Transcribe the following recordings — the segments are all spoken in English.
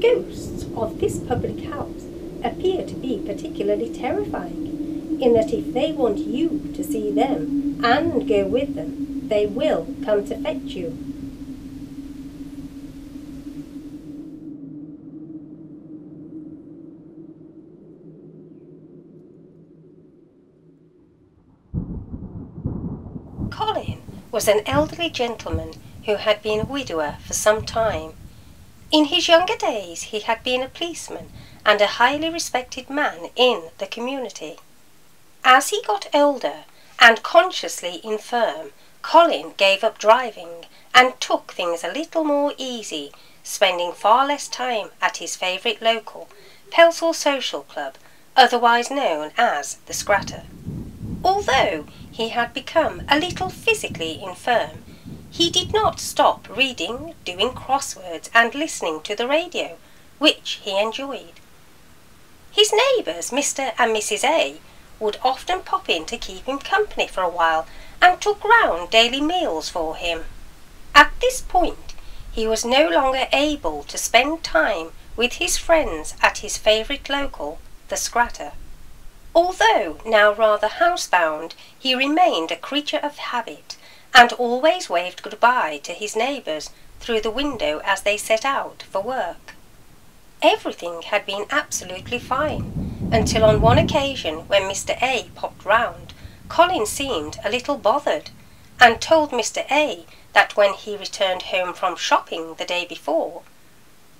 ghosts of this public house appear to be particularly terrifying, in that if they want you to see them and go with them, they will come to fetch you. Colin was an elderly gentleman who had been a widower for some time. In his younger days he had been a policeman and a highly respected man in the community. As he got older and consciously infirm, Colin gave up driving and took things a little more easy, spending far less time at his favourite local, Pelsall Social Club, otherwise known as the Scratter. Although he had become a little physically infirm, he did not stop reading, doing crosswords, and listening to the radio, which he enjoyed. His neighbours, Mr. and Mrs. A, would often pop in to keep him company for a while and took round daily meals for him. At this point, he was no longer able to spend time with his friends at his favourite local, the Scratter. Although now rather housebound, he remained a creature of habit, and always waved good-bye to his neighbours through the window as they set out for work. Everything had been absolutely fine, until on one occasion when Mr. A popped round, Colin seemed a little bothered, and told Mr. A that when he returned home from shopping the day before,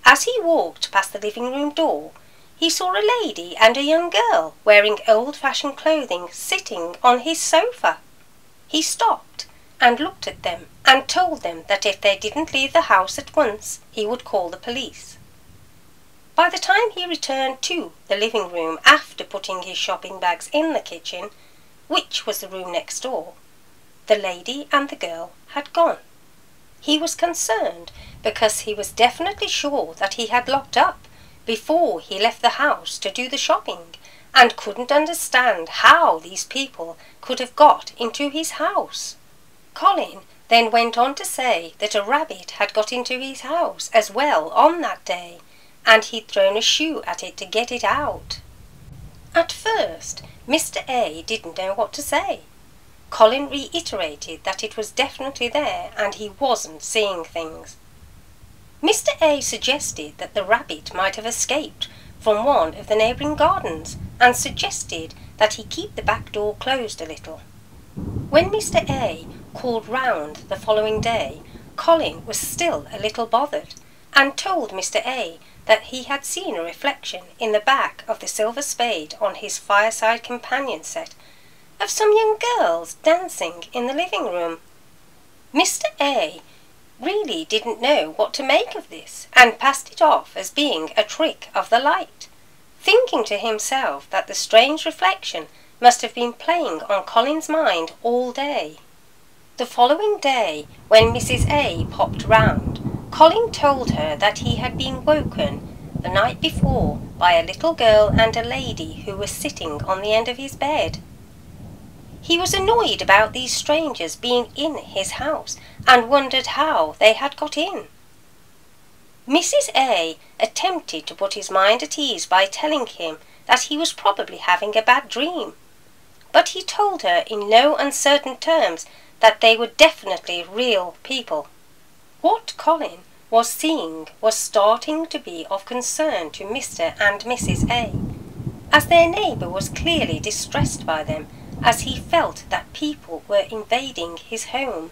as he walked past the living room door, he saw a lady and a young girl wearing old-fashioned clothing sitting on his sofa. He stopped and looked at them and told them that if they didn't leave the house at once, he would call the police. By the time he returned to the living room after putting his shopping bags in the kitchen, which was the room next door, the lady and the girl had gone. He was concerned because he was definitely sure that he had locked up before he left the house to do the shopping and couldn't understand how these people could have got into his house. Colin then went on to say that a rabbit had got into his house as well on that day, and he'd thrown a shoe at it to get it out. At first, Mr. A didn't know what to say. Colin reiterated that it was definitely there and he wasn't seeing things. Mr. A suggested that the rabbit might have escaped from one of the neighbouring gardens and suggested that he keep the back door closed a little. When Mr. A called round the following day, Colin was still a little bothered and told Mr. A that he had seen a reflection in the back of the silver spade on his fireside companion set of some young girls dancing in the living room. Mr. A really didn't know what to make of this and passed it off as being a trick of the light, thinking to himself that the strange reflection must have been playing on Colin's mind all day. The following day, when Mrs. A popped round, Colin told her that he had been woken the night before by a little girl and a lady who were sitting on the end of his bed. He was annoyed about these strangers being in his house and wondered how they had got in. Mrs. A attempted to put his mind at ease by telling him that he was probably having a bad dream, but he told her in no uncertain terms that they were definitely real people. What Colin was seeing was starting to be of concern to Mr. and Mrs. A, as their neighbour was clearly distressed by them, as he felt that people were invading his home.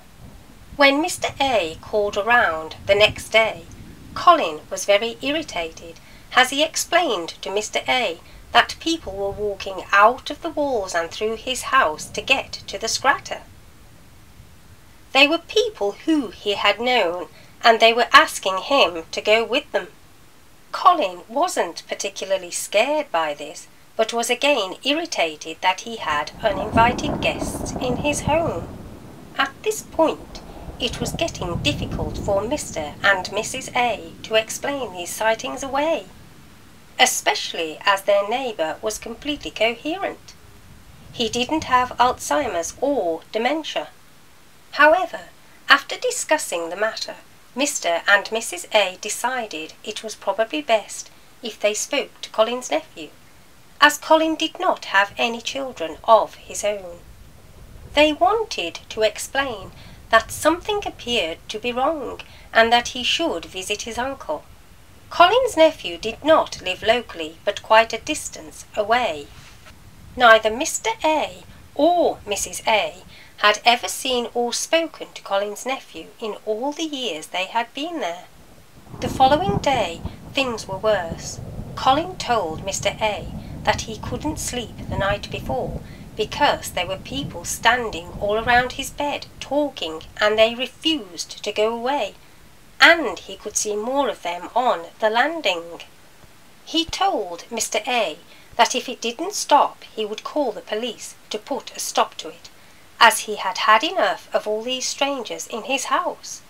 When Mr. A called around the next day, Colin was very irritated, as he explained to Mr. A that people were walking out of the walls and through his house to get to the Scratter. They were people who he had known, and they were asking him to go with them. Colin wasn't particularly scared by this, but was again irritated that he had uninvited guests in his home. At this point, it was getting difficult for Mr. and Mrs. A to explain these sightings away, especially as their neighbour was completely coherent. He didn't have Alzheimer's or dementia. However, after discussing the matter, Mr. and Mrs. A decided it was probably best if they spoke to Colin's nephew, as Colin did not have any children of his own. They wanted to explain that something appeared to be wrong and that he should visit his uncle. Colin's nephew did not live locally but quite a distance away. Neither Mr. A or Mrs. A had ever seen or spoken to Colin's nephew in all the years they had been there. The following day things were worse. Colin told Mr. A that he couldn't sleep the night before because there were people standing all around his bed talking and they refused to go away, and he could see more of them on the landing. He told Mr. A that if it didn't stop he would call the police to put a stop to it, as he had had enough of all these strangers in his house.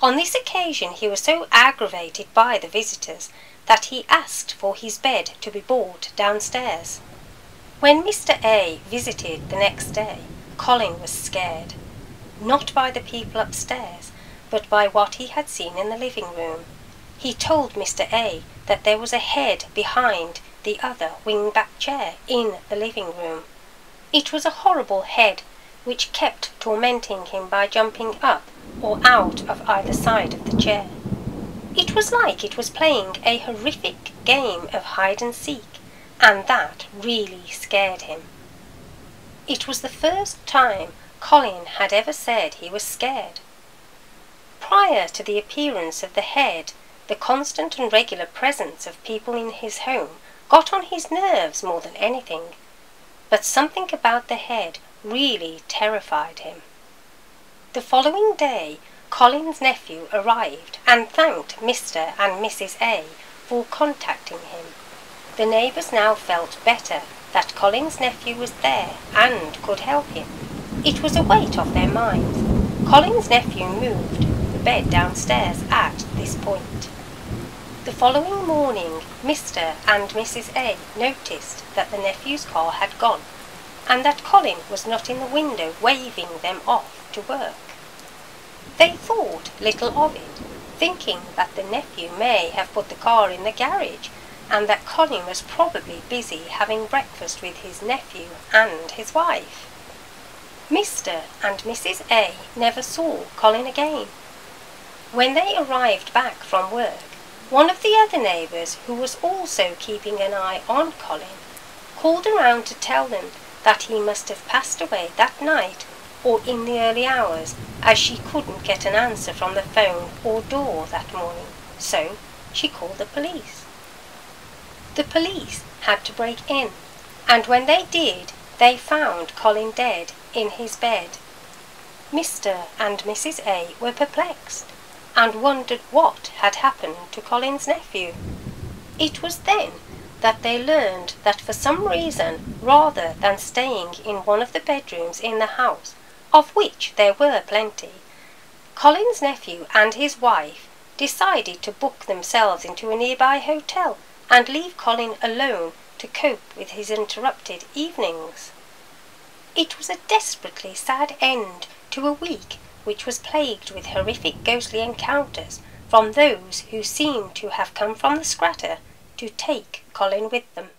On this occasion he was so aggravated by the visitors that he asked for his bed to be brought downstairs. When Mr. A visited the next day, Colin was scared, not by the people upstairs, but by what he had seen in the living room. He told Mr. A that there was a head behind the other wing-back chair in the living room. It was a horrible head which kept tormenting him by jumping up or out of either side of the chair. It was like it was playing a horrific game of hide and seek, and that really scared him. It was the first time Colin had ever said he was scared. Prior to the appearance of the head, the constant and regular presence of people in his home got on his nerves more than anything, but something about the head really terrified him. The following day Colin's nephew arrived and thanked Mr. and Mrs. A for contacting him. The neighbours now felt better that Colin's nephew was there and could help him. It was a weight off their minds. Colin's nephew moved the bed downstairs at this point. The following morning, Mr. and Mrs. A noticed that the nephew's car had gone and that Colin was not in the window waving them off to work. They thought little of it, thinking that the nephew may have put the car in the garage and that Colin was probably busy having breakfast with his nephew and his wife. Mr. and Mrs. A never saw Colin again. When they arrived back from work, one of the other neighbours, who was also keeping an eye on Colin, called around to tell them that he must have passed away that night or in the early hours, as she couldn't get an answer from the phone or door that morning, so she called the police. The police had to break in, and when they did, they found Colin dead in his bed. Mr. and Mrs. A were perplexed and wondered what had happened to Colin's nephew. It was then that they learned that for some reason, rather than staying in one of the bedrooms in the house, of which there were plenty, Colin's nephew and his wife decided to book themselves into a nearby hotel and leave Colin alone to cope with his interrupted evenings. It was a desperately sad end to a week which was plagued with horrific ghostly encounters from those who seemed to have come from the Scratter to take Colin with them.